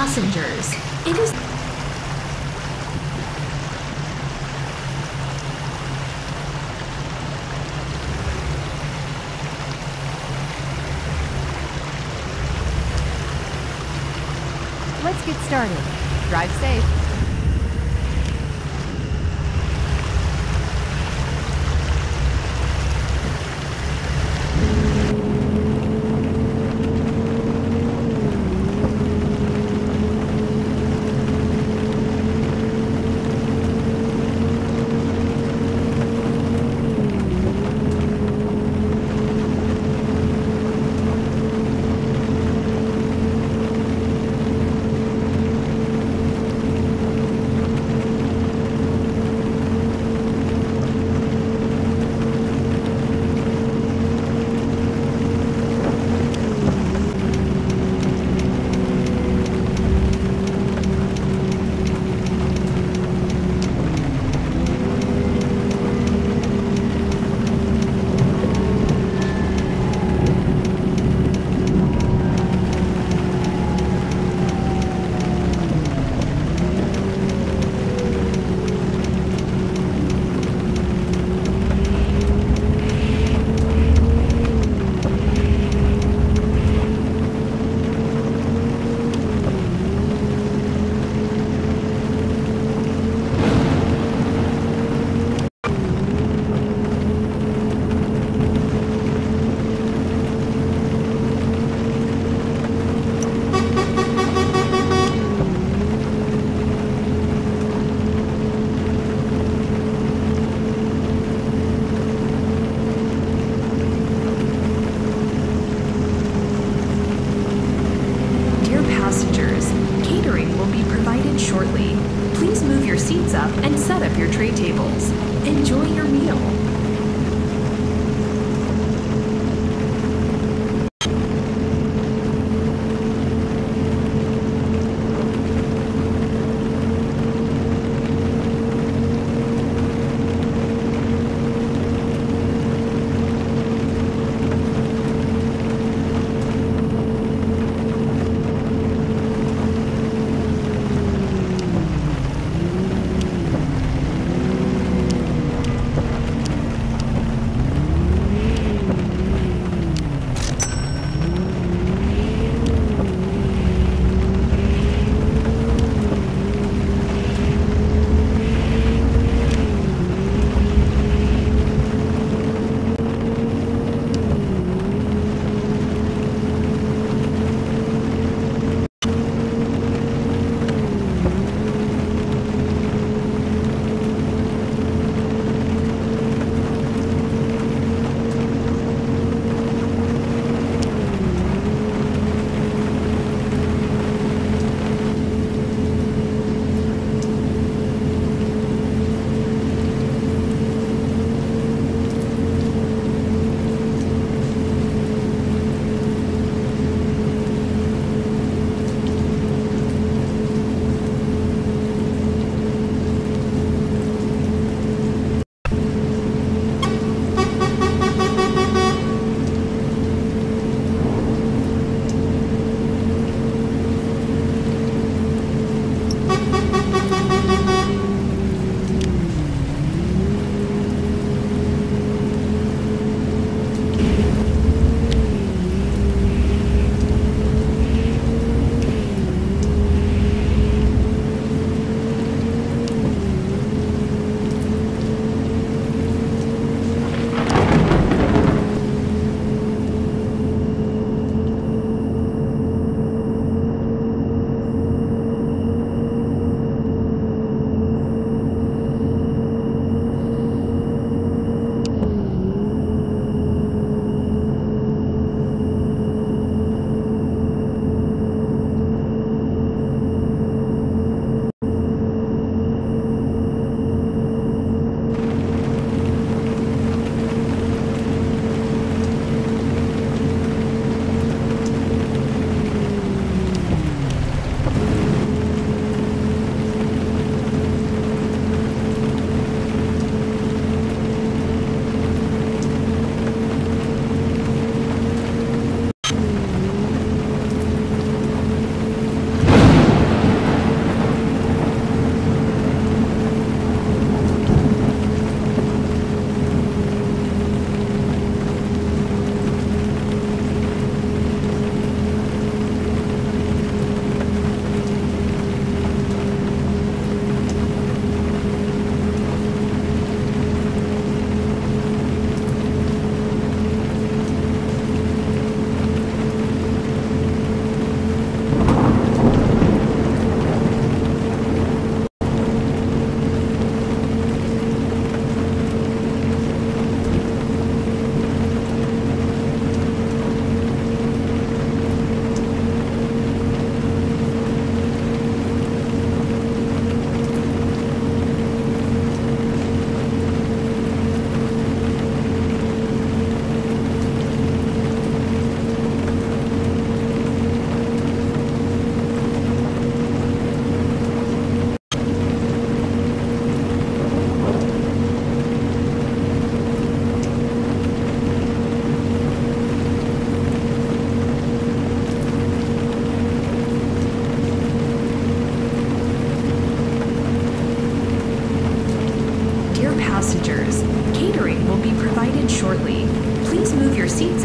Passengers, it is Let's get started. Drive safe.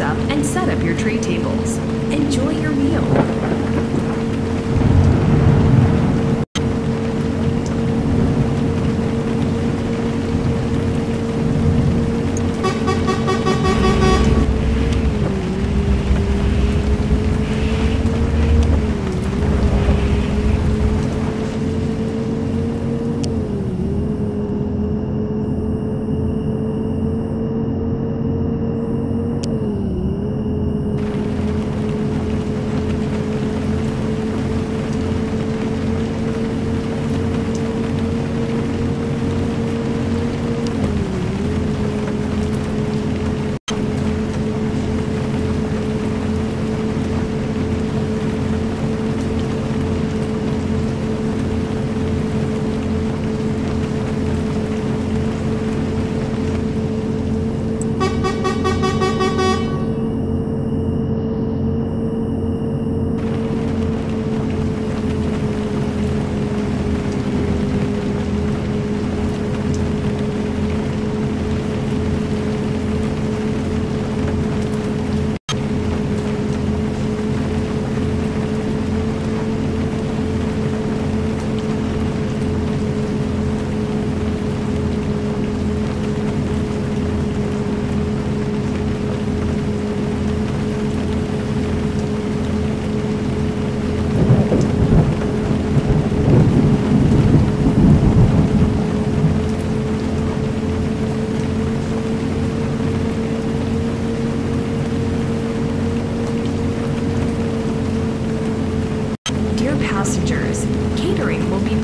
up and set up your tray tables. Enjoy your meal.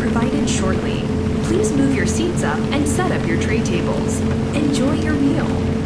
Provided shortly. Please move your seats up and set up your tray tables. Enjoy your meal.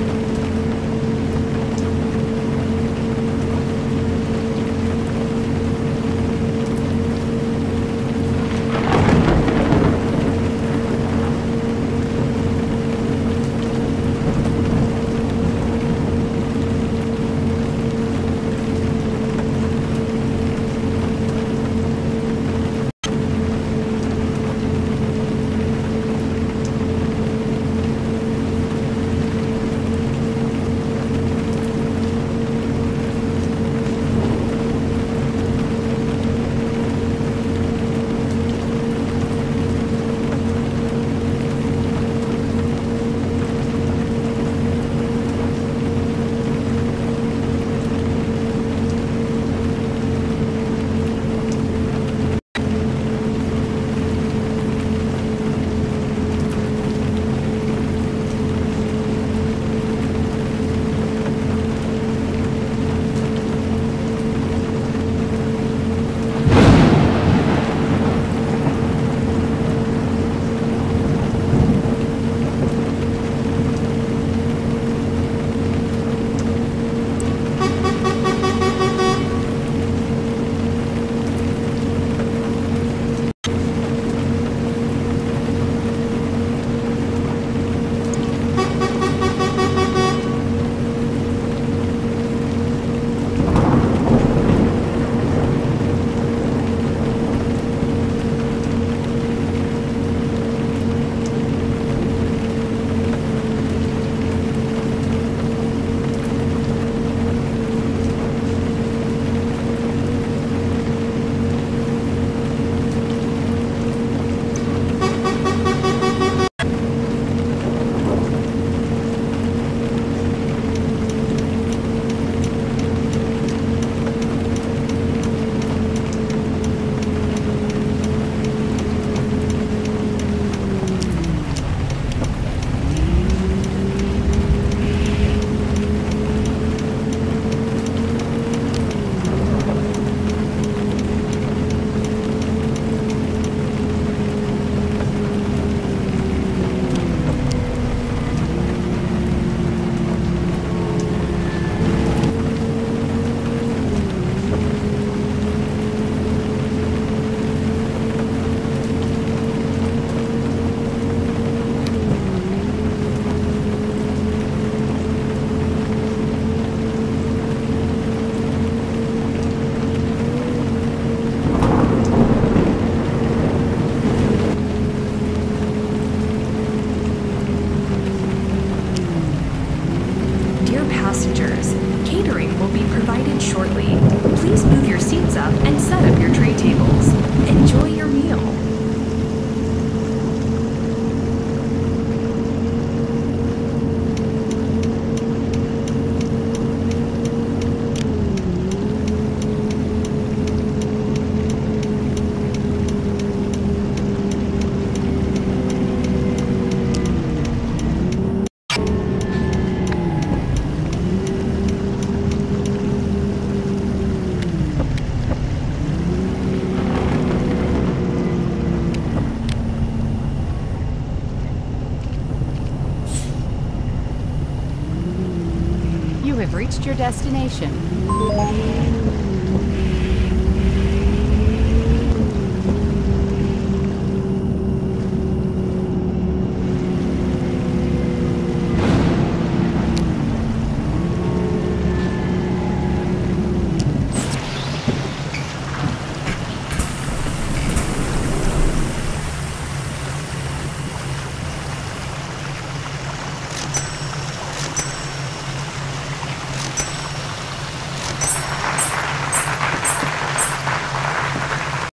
Your destination.